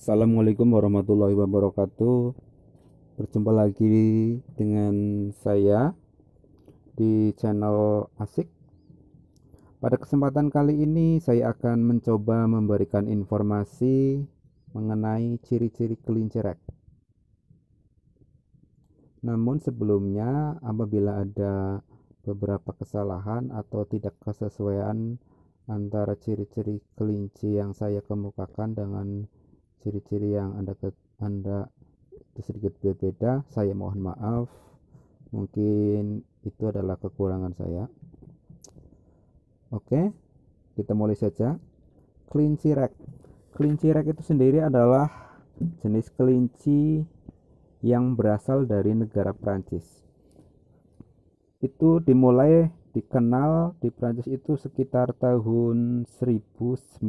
Assalamualaikum warahmatullahi wabarakatuh. Berjumpa lagi dengan saya di channel Asik. Pada kesempatan kali ini saya akan mencoba memberikan informasi mengenai ciri-ciri kelinci rek. Namun sebelumnya apabila ada beberapa kesalahan atau tidak kesesuaian antara ciri-ciri kelinci yang saya kemukakan dengan ciri-ciri yang anda anda sedikit berbeda saya mohon maaf. Mungkin itu adalah kekurangan saya. Oke kita mulai saja. Kelinci rek. Kelinci rek itu sendiri adalah jenis kelinci yang berasal dari negara Prancis itu dimulai dikenal di Prancis itu sekitar tahun 1919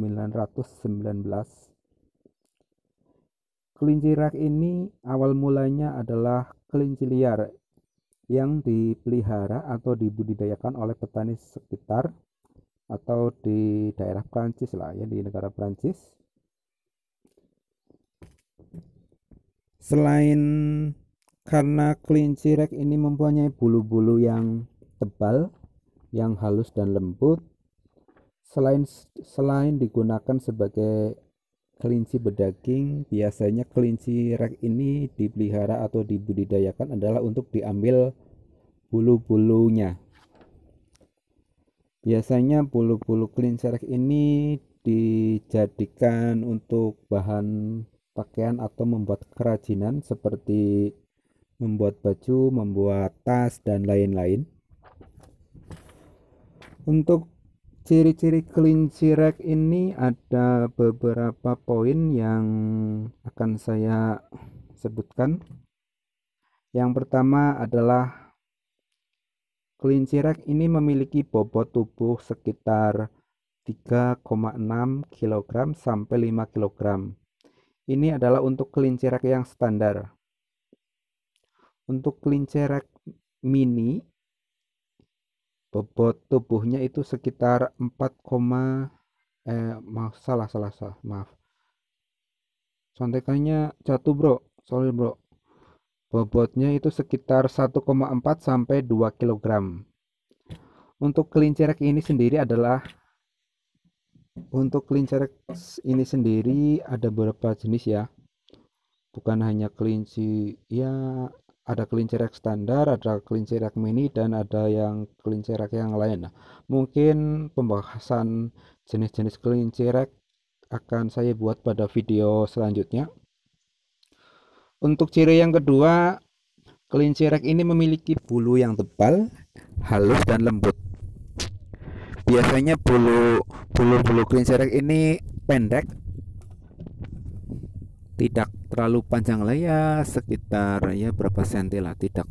Kelinci rak ini awal mulanya adalah kelinci liar yang dipelihara atau dibudidayakan oleh petani sekitar atau di daerah Prancis lah ya di negara Prancis. Selain karena kelinci rek ini mempunyai bulu-bulu yang tebal, yang halus dan lembut, selain selain digunakan sebagai kelinci berdaging biasanya kelinci rek ini dipelihara atau dibudidayakan adalah untuk diambil bulu-bulunya. Biasanya bulu-bulu kelinci rek ini dijadikan untuk bahan pakaian atau membuat kerajinan seperti membuat baju, membuat tas dan lain-lain. Untuk Ciri-ciri kelinci rek ini ada beberapa poin yang akan saya sebutkan. Yang pertama adalah kelinci rek ini memiliki bobot tubuh sekitar 3,6 kg sampai 5 kg. Ini adalah untuk kelinci rek yang standar. Untuk kelinci rek mini bobot tubuhnya itu sekitar 4, eh maaf salah salah salah maaf. Contekannya jatuh bro. Sorry bro. Bobotnya itu sekitar 1,4 sampai 2 kg untuk kelinci rek ini sendiri adalah untuk kelinci rek ini sendiri ada beberapa jenis ya. Bukan hanya kelinci ya ada kelinci rak standar, ada kelinci rak mini, dan ada yang kelinci rak yang lain. Nah, mungkin pembahasan jenis-jenis kelinci rak akan saya buat pada video selanjutnya. Untuk ciri yang kedua, kelinci rak ini memiliki bulu yang tebal, halus dan lembut. Biasanya bulu bulu-bulu kelinci rak ini pendek tidak terlalu panjang lah ya sekitar ya berapa senti lah tidak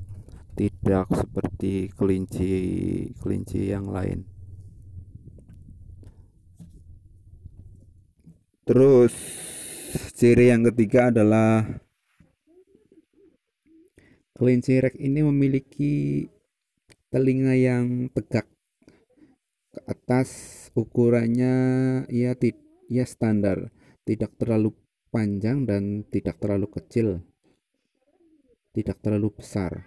tidak seperti kelinci kelinci yang lain. Terus ciri yang ketiga adalah kelinci rek ini memiliki telinga yang tegak ke atas ukurannya ya ya standar tidak terlalu panjang dan tidak terlalu kecil. Tidak terlalu besar.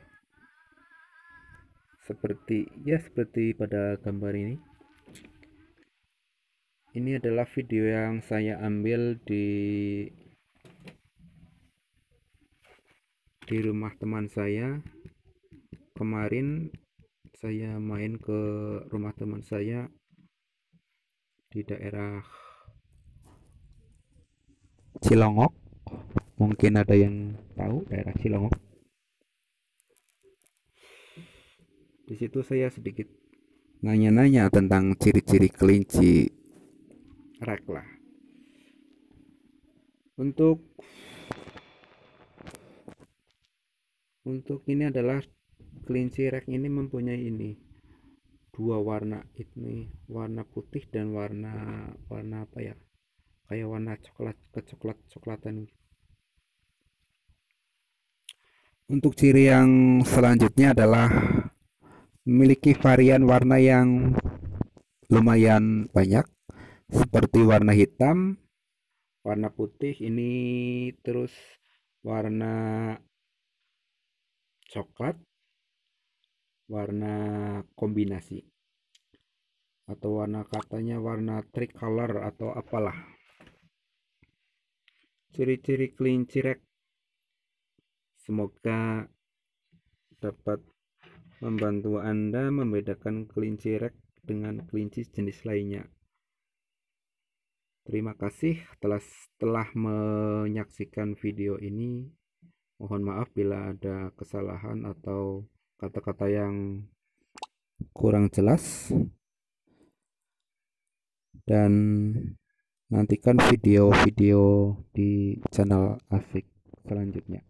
Seperti ya seperti pada gambar ini. Ini adalah video yang saya ambil di di rumah teman saya. Kemarin saya main ke rumah teman saya di daerah Cilongok. Mungkin ada yang tahu daerah Cilongok. Di situ saya sedikit nanya-nanya tentang ciri-ciri kelinci rek lah. Untuk untuk ini adalah kelinci rek ini mempunyai ini dua warna ini warna putih dan warna warna apa ya kayak warna coklat kecoklat coklatan. Untuk ciri yang selanjutnya adalah memiliki varian warna yang lumayan banyak seperti warna hitam, warna putih ini terus warna coklat warna kombinasi atau warna katanya warna tricolor atau apalah ciri-ciri kelinci rek semoga dapat membantu anda membedakan kelinci rek dengan kelinci jenis lainnya. Terima kasih telah telah menyaksikan video ini. Mohon maaf bila ada kesalahan atau kata-kata yang kurang jelas. Dan nantikan video-video di channel Asik selanjutnya